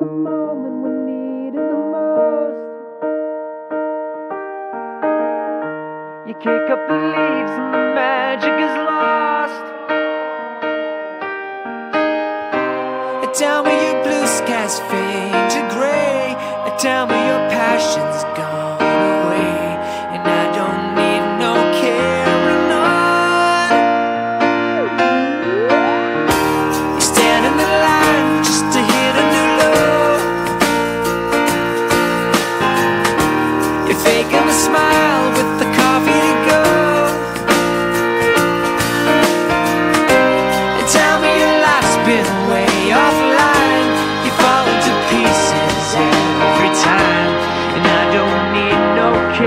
the moment we need the most. You kick up the leaves and the magic is lost. Tell me your blue skies fade to gray. Tell me your passion's gone.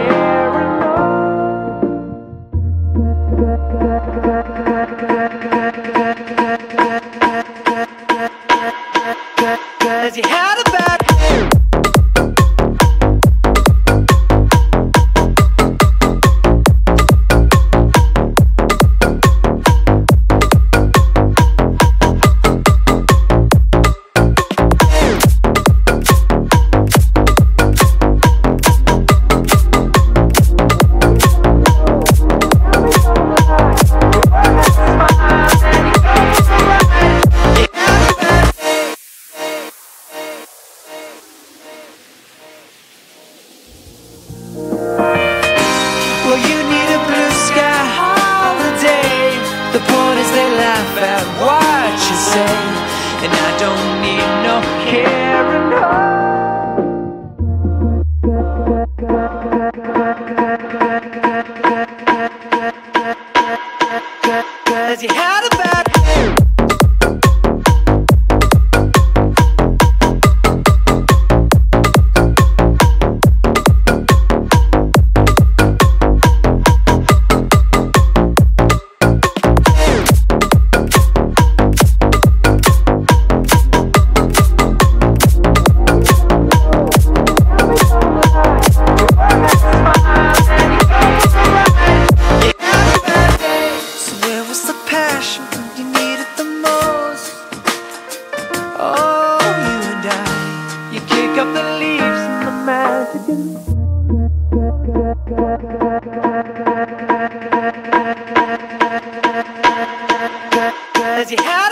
Bye. what you say, and I don't need no care and hope. Cause you have what you. Does he have?